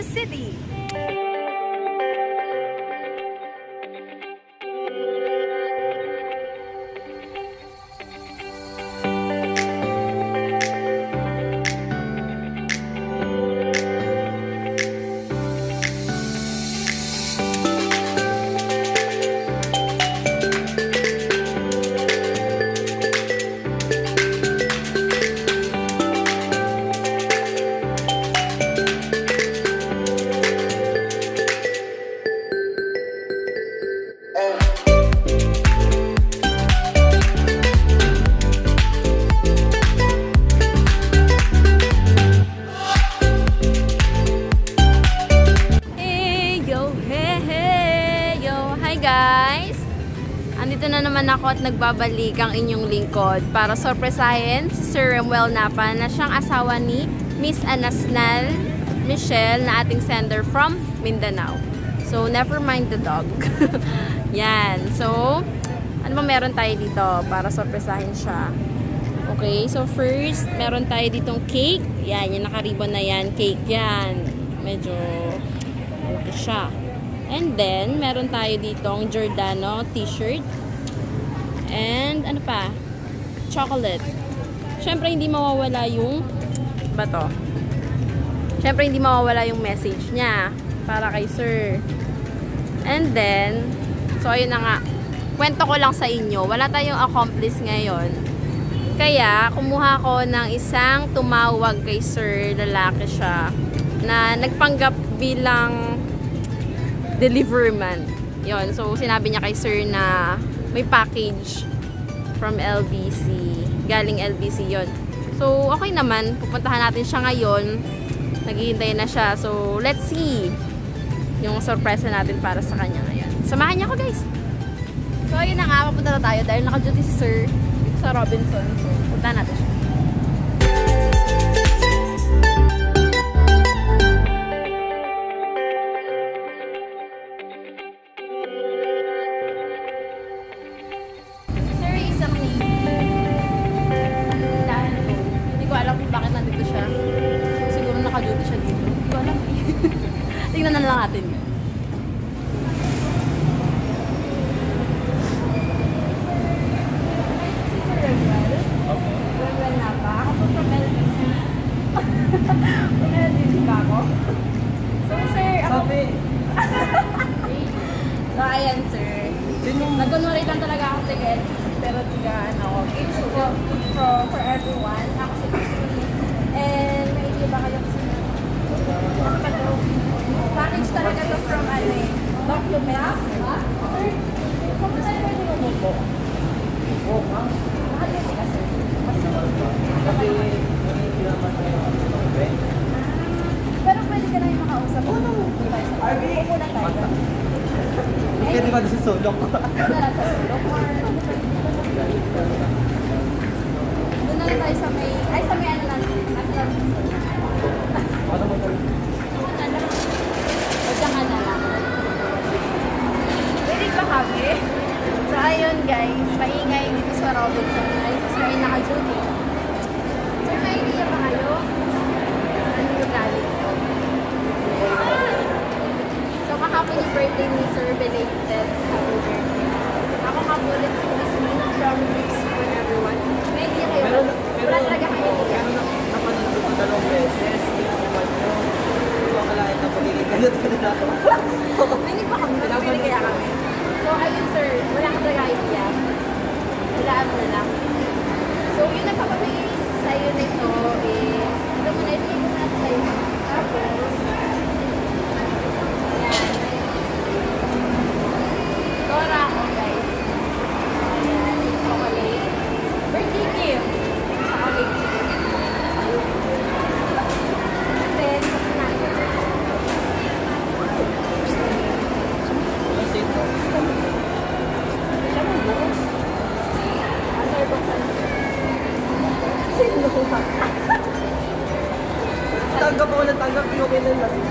the city. Nagbabalik ang inyong lingkod para sorpresahin si Sir Remuel Napa na siyang asawa ni Miss Anasnal Michelle na ating sender from Mindanao. So, never mind the dog. Yan. So, ano ba meron tayo dito para sorpresahin siya? Okay, so first, meron tayo ditong cake. Yan, yung nakaribon na yan. Cake yan. Medyo malaki siya. And then, meron tayo ditong Giordano t-shirt. And, ano pa? Chocolate. Siyempre, hindi mawawala yung ba to? Siyempre, hindi mawawala yung message niya para kay sir. And then, so, ayun na nga. Kwento ko lang sa inyo. Wala tayong accomplice ngayon. Kaya, kumuha ko ng isang tumawag kay sir, lalaki siya, na nagpanggap bilang deliverman. Yon So, sinabi niya kay sir na may package from LBC. Galing LBC yon So, okay naman. Pupuntahan natin siya ngayon. Naghihintay na siya. So, let's see yung surprise natin para sa kanya ngayon. Samahan niya ako, guys. So, ayun na nga. Papunta na tayo dahil naka-duty si sir sa Robinson. So, punta natin siya. Tingnan na lang natin yun. Na? Ako ako? So, ako... Ayan, sir. Nag-honorate lang talaga ako taga pero taga, ano. So, for, everyone, ako si Christine. And, may idea ba kayo kasi ano ba to? Package talaga to from, ano eh, documents. Kung saan pwede mo mo po? oh, ha? Mahal kasi kasi. Kasi? Pero pwede ka na yung makausap. Oo, no. Upo na tayo. Pwede ba doon sa sulok or doon na lang tayo sa may, ay sa may ano lang, national Ano mo tayo? O dyan ka na lang. Ready ba kami? So ayun guys, maingay dito sa Robinson. Ay, sa sir ay naka-duty. Sir, may idea ba kayo? Ano yung galing ko? So kahapon yung birthday ni Sir belated. Happy birthday. Gifts for Everyone. May idea kayo? Meron, Wala talaga kayo idea. Meron na, napanood ko dalawang beses. Isipan nyo. Hindi ko akalain na pagiging ganito na ako. Pinig pa kami, pinig kaya kami. So, ayun sir, wala ka talaga idea. Walaan mo na lang. So, yung nagpapabigay sa'yo nito is, ito muna, ito yung muna sa'yo. Tapos, ayan. Dora ako, guys. Ayan, yung chocolate. Birthday gift. Chocolate siguro. Sa'yo. And then, kasi natin. Kasi ito. Siya mo bukas. Asar ko sa Sino ba?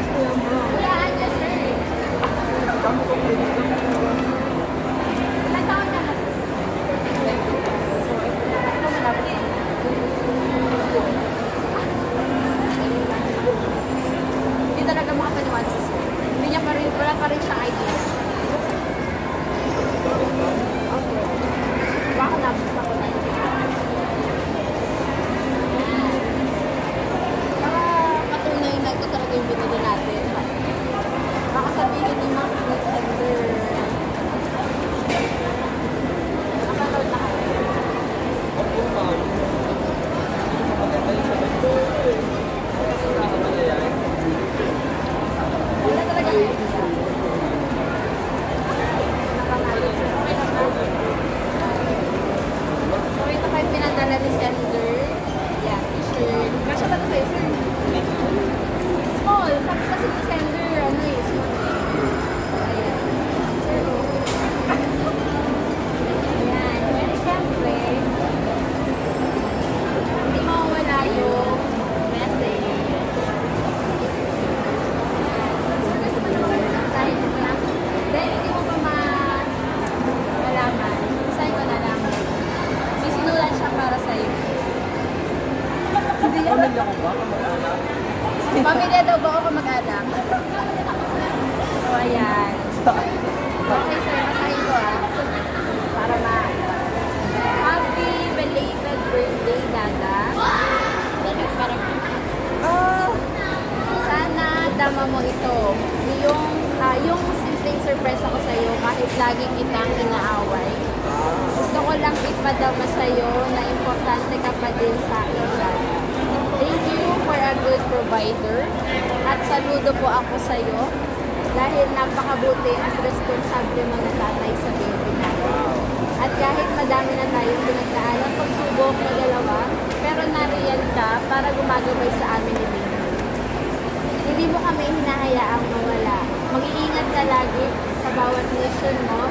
Tanggap ako na tanggap yung kailan na. So, ito kayo pinadala ni Sender. Yan, t-shirt. Kasya ba ito sa'yo, sir? Small. Sabi kasi ni Sender, ano eh, small. Ayan. Sir, oh. Ayan. Well, syempre, hindi mawawala yung message. Sir, gusto mo naman kayo sa tayo na? Dahil hindi mo pa ma malaman. Saan ko na lang. May sinulat siya para sa'yo. Hindi Pamilya ko ba? Kamag-anak? Pamilya daw ba ako mag-anak? So, ayan. Okay, sir. Masahin ko ah. Para ma... Happy belated birthday, Dada. Parang... Ah! Sana dama mo ito. Yung, ah, yung simpleng surprise ako sa'yo kahit lagi kitang inaaway. Gusto ko lang ipadama sa'yo na importante ka pa din sa akin. Thank you for a good provider. At saludo po ako sa'yo dahil napakabuti at responsable mga tatay sa baby natin. At kahit madami na tayong pinagdaan ng pagsubok na dalawa, pero nariyan ka para gumagabay sa amin ni. Hindi mo kami hinahayaang mawala. Mag-iingat ka lagi sa bawat mission mo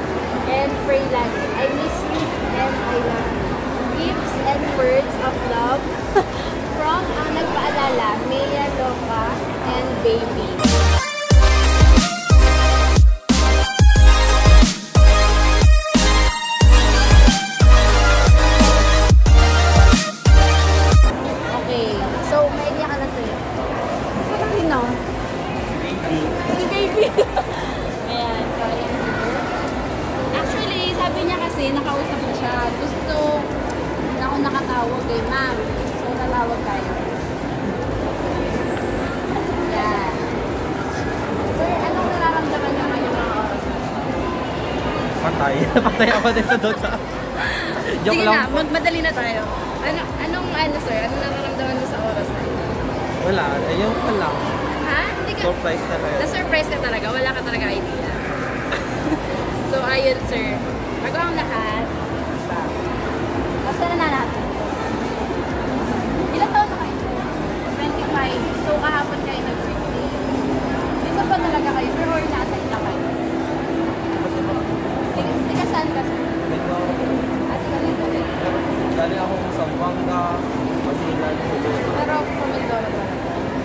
and pray lagi. I miss you and I love you. Gifts and words of love from ang nagpaalala, Maya Loca and Baby. Kasi, nakausap na siya. Gusto na ako nakatawag kay ma'am. So, natawag tayo. Yan. Sir, anong nararamdaman niyo ngayong mga oras? Patay. Patay ako dito doon sa... Joke Sige lang na, po. magmadali na tayo. Ano, anong, ano sir, anong nararamdaman mo sa oras na ito? Wala. Ayun ko lang. Ha? Hindi ka, Surprise na kayo. Na-surprise ka talaga, wala ka talaga idea. so, ayun sir. Bago ang lahat, basta na na natin. Ilang taon na kayo sir? 25. So, kahapon kayo nag-birthday. Dito ba talaga kayo sir or nasa ila kayo? Tiga- Tiga saan ka sir? Medyo... At ikaw dito rin. Galing ako sa Bangka. Masilan. Pero from Mindoro ba?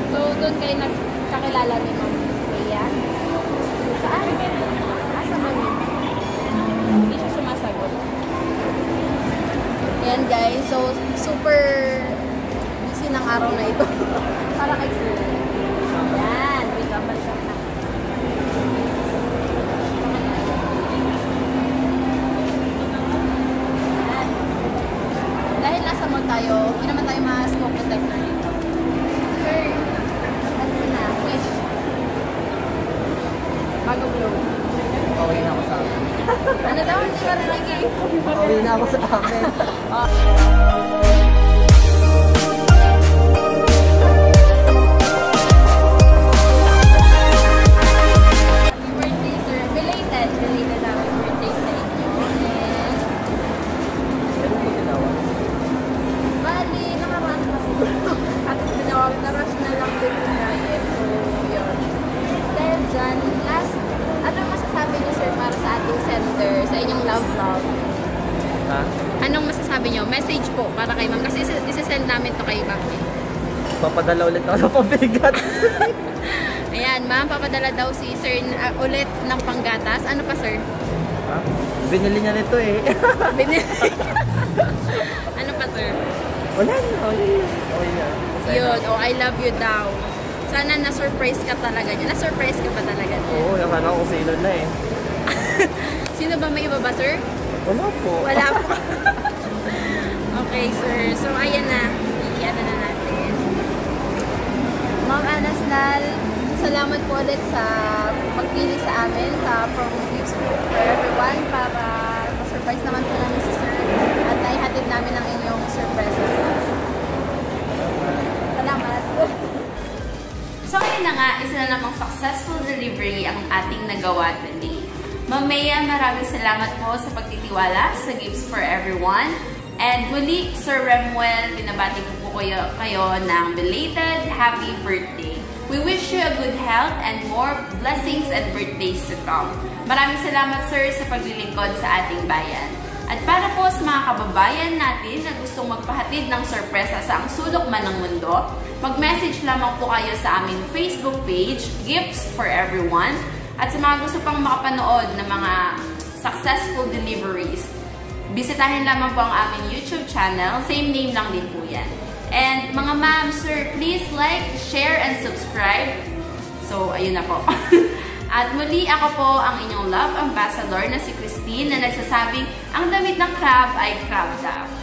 So, doon kayo nagkakilala ni Ma'am Rhea? Saan? Ah, sa Manila. Hindi siya sumasagot. Ayan guys, so super busy ng araw na ito. Parang lang, balik na. Ayan. Dahil nasa mall tayo, hindi naman tayo ma-smoke detector dito. Sir, ano na, wish. Bago blow. Pauwi na ako sa amin. Ano daw, hindi ka rin eh. Pauwi na ako sa amin. kay ma'am. Kasi isi-send namin to kay ma'am. eh. Papadala ulit ako ng pabigat. Ayan, ma'am, papadala daw si sir uh, ulit ng panggatas. Ano pa, sir? ha? Binili niya nito eh. Binili. ano pa, sir? Wala na. Wala na. Okay na. Yun, oh, I love you daw. Sana na-surprise ka talaga niya. Na-surprise ka pa talaga niya. Oo, nakala ko kung sino na eh. Sino ba may iba ba, sir? Wala po. Wala po. Okay, sir. So, ayan na. Iyan na natin. Ma'am Anasnal, salamat po ulit sa pagpili sa amin sa from Gifts for Everyone para ma-surprise naman po namin si sir at naihatid namin ang inyong surprises. Salamat. So ayun na nga, isa na namang successful delivery ang ating nagawa today. Mamaya, maraming salamat po sa pagtitiwala sa Gifts for Everyone. And muli, Sir Remuel, binabati ko po kayo, kayo ng belated happy birthday. We wish you a good health and more blessings and birthdays to come. Maraming salamat, Sir, sa paglilingkod sa ating bayan. At para po sa mga kababayan natin na gustong magpahatid ng sorpresa sa ang sulok man ng mundo, mag-message lamang po kayo sa aming Facebook page, Gifts for Everyone. At sa mga gusto pang makapanood ng mga successful deliveries, bisitahin lamang po ang aming YouTube channel. Same name lang din po yan. And mga ma'am, sir, please like, share, and subscribe. So, ayun na po. At muli ako po ang inyong love ambassador na si Christine na nagsasabing ang damit ng crab ay crab daw.